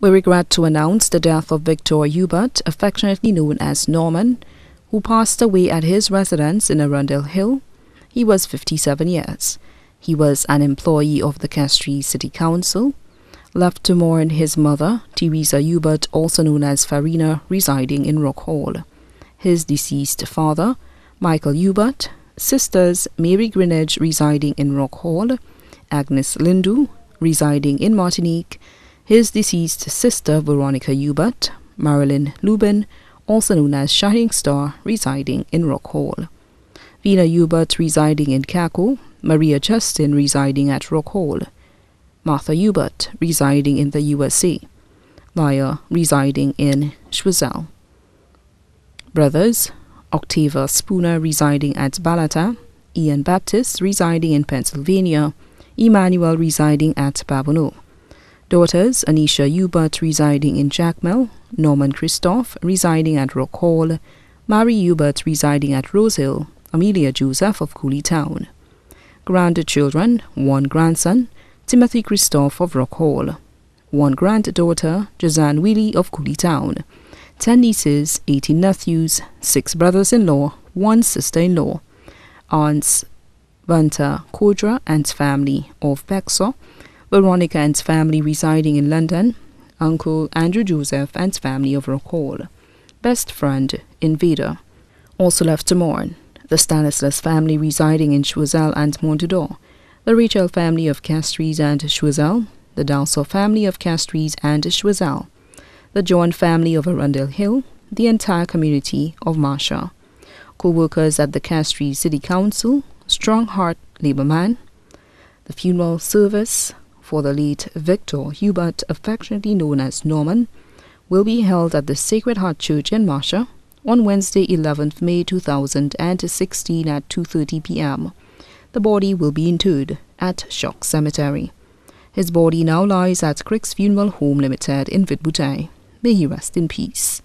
We regret to announce the death of Victor Hubert, affectionately known as Norman, who passed away at his residence in Arundel Hill. He was 57 years. He was an employee of the Castries City Council. Left to mourn his mother, Teresa Hubert, also known as Farina, residing in Rock Hall. His deceased father, Michael Hubert, sisters Mary Greenidge, residing in Rock Hall, Agnes Lindu, residing in Martinique, his deceased sister Veronica Hubert, Marilyn Lubin, also known as Shining Star, residing in Rock Hall. Vina Hubert residing in Kako, Maria Justin residing at Rock Hall, Martha Hubert residing in the USA, Laya residing in Choiseul. Brothers, Octava Spooner residing at Balata, Ian Baptist residing in Pennsylvania, Emmanuel residing at Babonneau. Daughters Anisha Hubert residing in Jacmel, Norman Christoph residing at Rock Hall, Mary Hubert residing at Rosehill, Amelia Joseph of Cooley Town. Grandchildren, one grandson, Timothy Christoph of Rock Hall. One granddaughter, Jazan Willie of Cooley Town. Ten nieces, eighteen nephews, six brothers-in-law, one sister-in-law. Aunts Vanta Kodra and family of Bexon, Veronica and family residing in London, Uncle Andrew Joseph and family of Rock best friend Invader, also left to mourn, the Stanislas family residing in Choiseul and Montedor, the Rachel family of Castries and Choiseul, the Dalsaw family of Castries and Choiseul, the John family of Arundel Hill, the entire community of Marsha, co-workers at the Castries City Council, Strong Heart labor man, the funeral service for the late Victor Hubert, affectionately known as Norman, will be held at the Sacred Heart Church in Marsha on Wednesday, 11th May 2016 at 2:30 p.m. The body will be interred at Choc Cemetery. His body now lies at Crick's Funeral Home Limited in Vide Bouteille. May he rest in peace.